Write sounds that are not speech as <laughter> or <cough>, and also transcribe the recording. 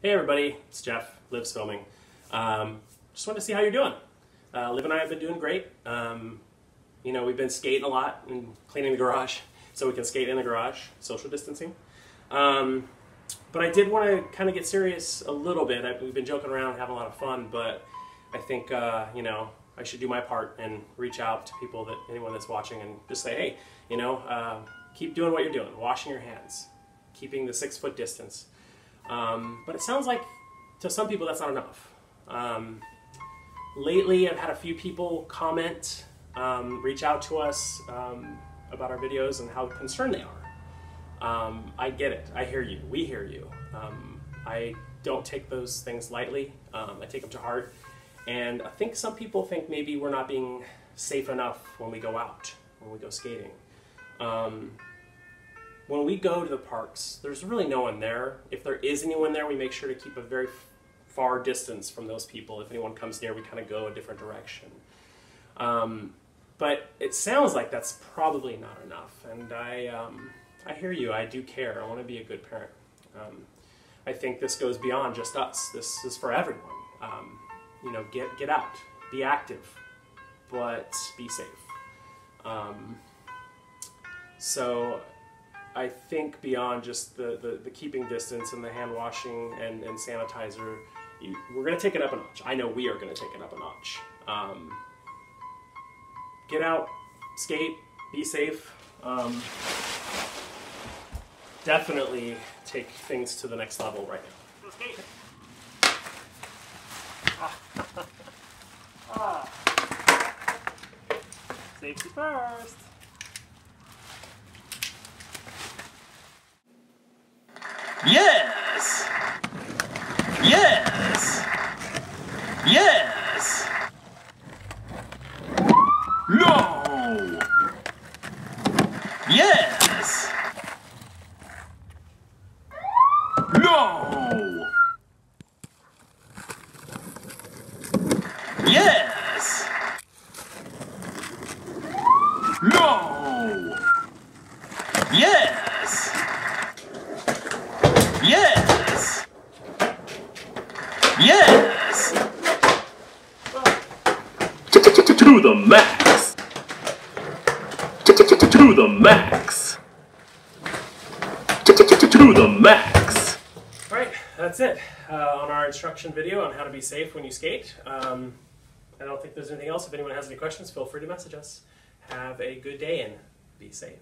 Hey everybody, it's Jeff, Liv's Filming. Um, just wanted to see how you're doing. Uh, Liv and I have been doing great. Um, you know, we've been skating a lot and cleaning the garage <laughs> so we can skate in the garage, social distancing. Um, but I did want to kind of get serious a little bit. I, we've been joking around, having a lot of fun, but I think, uh, you know, I should do my part and reach out to people that anyone that's watching and just say, hey, you know, uh, keep doing what you're doing, washing your hands, keeping the six foot distance. Um, but it sounds like to some people that's not enough. Um, lately, I've had a few people comment, um, reach out to us um, about our videos and how concerned they are. Um, I get it. I hear you. We hear you. Um, I don't take those things lightly. I take them to heart. And I think some people think maybe we're not being safe enough when we go out, when we go skating. Um, when we go to the parks, there's really no one there. If there is anyone there, we make sure to keep a very far distance from those people. If anyone comes near, we kind of go a different direction. Um, but it sounds like that's probably not enough. And I, um, I hear you. I do care. I want to be a good parent. Um, I think this goes beyond just us. This is for everyone. Um, you know, get get out, be active, but be safe. Um, so I think beyond just the, the, the, keeping distance and the hand washing and, and sanitizer, you, we're going to take it up a notch. I know we are going to take it up a notch. Um, get out, skate, be safe. Um, definitely take things to the next level right now. <laughs> Ah. Safety first. Yes! Yes! Yes! No! Yes! No! Yes! No! Yes! Yes! Yes! To the max! To the max! To the max! Alright, that's it uh, on our instruction video on how to be safe when you skate. Um, I don't think there's anything else. If anyone has any questions, feel free to message us. Have a good day and be safe.